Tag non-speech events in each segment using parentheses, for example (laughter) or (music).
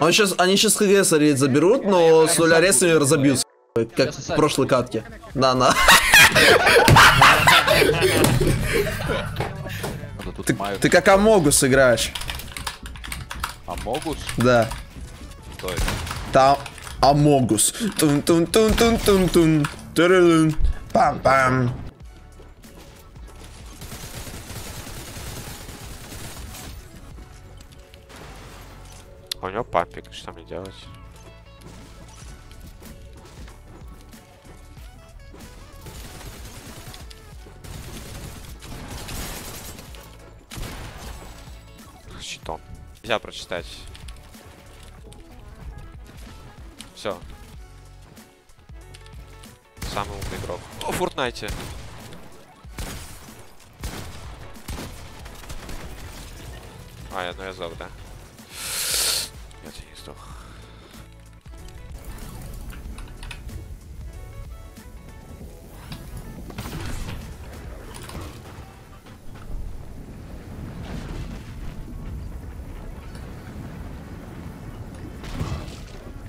Он сейчас, они сейчас ХГ смотри, заберут, но с нуля ресами разобьются. Как в прошлой катке. Да, на. Ты, ты как Амогус играешь. Амогус? Да. Что это? Там Амогус. тун тун тун тун тун тун Турурун. Пам-пам. Него пампик, что мне делать? Щитом. Нельзя прочитать. Все. Самый умный игрок. О, Фортнайте. А, я, ну я сдох, да? Нет,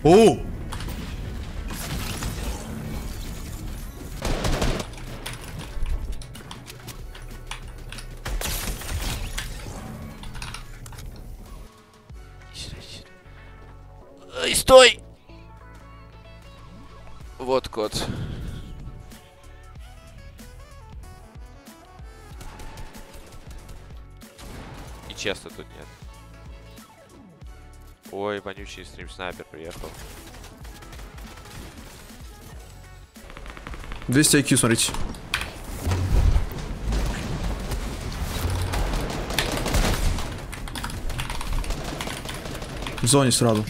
я не Эй, стой! Вот код. И честно тут нет. Ой, вонючий стрим снайпер приехал. 200 IQ, смотрите. В зоне сразу.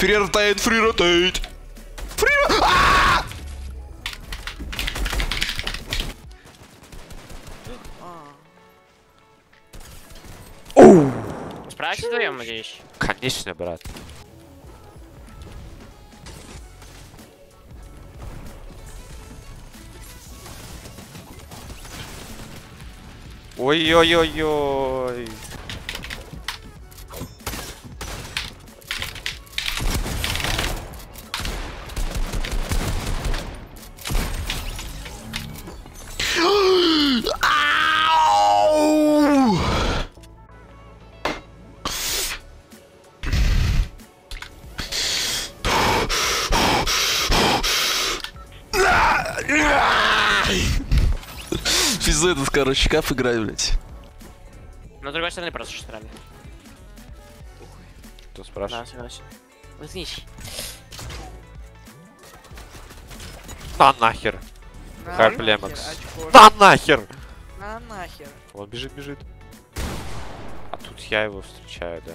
Переротает, фриротает. Справишься вдвоем, надеюсь? Конечно, брат. Ой-ой-ой-ой. Пизду этот, короче, кап играть, блядь. Но с другой стороны просто штрафы. Кто Да, спрашивает? согласен. Возьмись. На нахер. На Харплемакс. нахер, очко. На нахер. На нахер. Он бежит, бежит. А тут я его встречаю, да?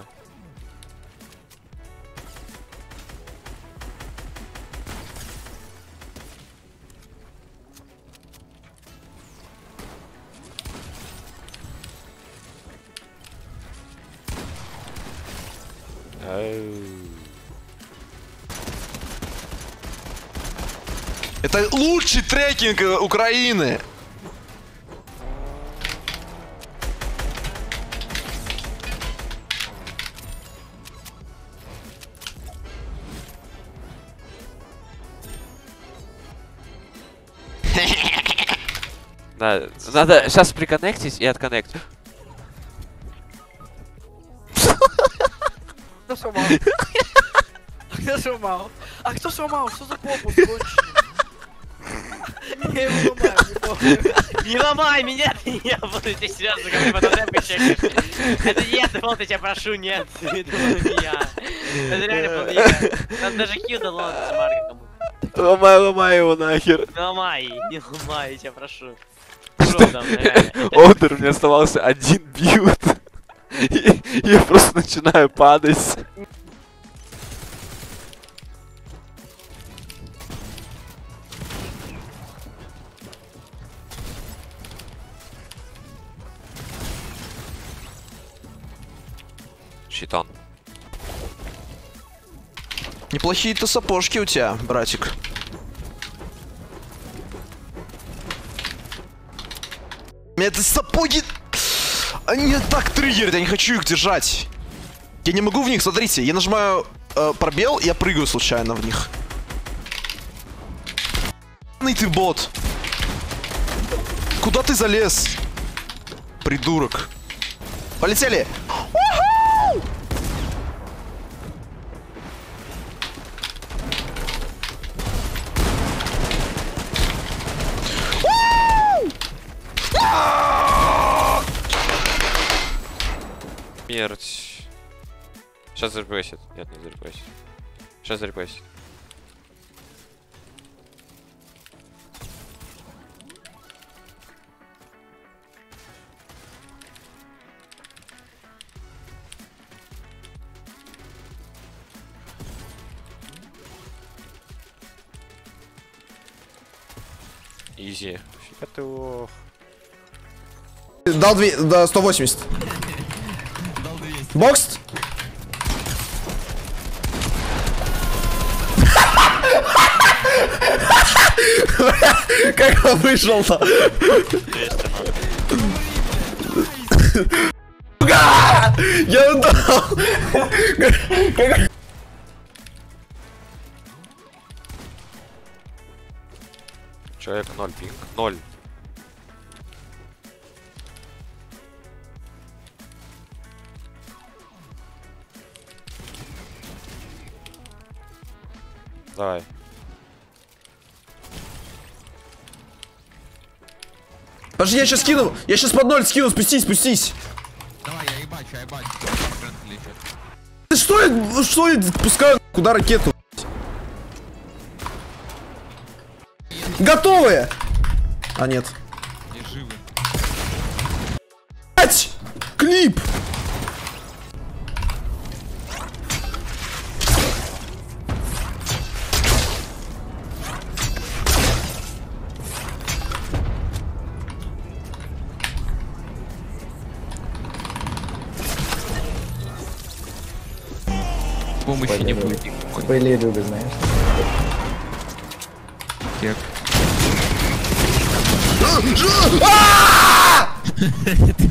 Это лучший трекинг э, Украины. Да, надо сейчас приконнектить и отконнектить. А кто сломал? А кто сломал? Что за попу? Я его ломаю, не помню. Не ломай меня, ты не буду тебе серьезно говорю, потом чекаешь. Это нет, вот я тебя прошу, нет. Это был не я. Это реально был не я. Там даже хил дал он с Марком. Ломай, ломай его нахер. Не ломай, не ломай, я тебя прошу. Одер, у меня оставался один бьют. Я просто начинаю падать. Неплохие-то сапожки у тебя, братик. Меня это сапоги... Они так триггерят, я не хочу их держать. Я не могу в них, смотрите, я нажимаю э, пробел, я прыгаю случайно в них. Ты бот. Куда ты залез? Придурок. Полетели! Сейчас зарепрессит. Нет, не зарепрессит. Сейчас зарепрессит. Изи. Фига ты лох. Дал 2, да, 180. Бокс? Как он вышел-то? Сука! Я дал! Человек 0 пинг. 0. Давай. Подожди, я сейчас скину. Я сейчас под ноль скину. Спустись, спустись. Давай, я ебачу, я ебачу. Ты что я, что я пускаю куда ракету? Готовые! А нет. Не живы. Блять! Клип! Помощи не будет. Были люди, знаешь. Кек. (laughs)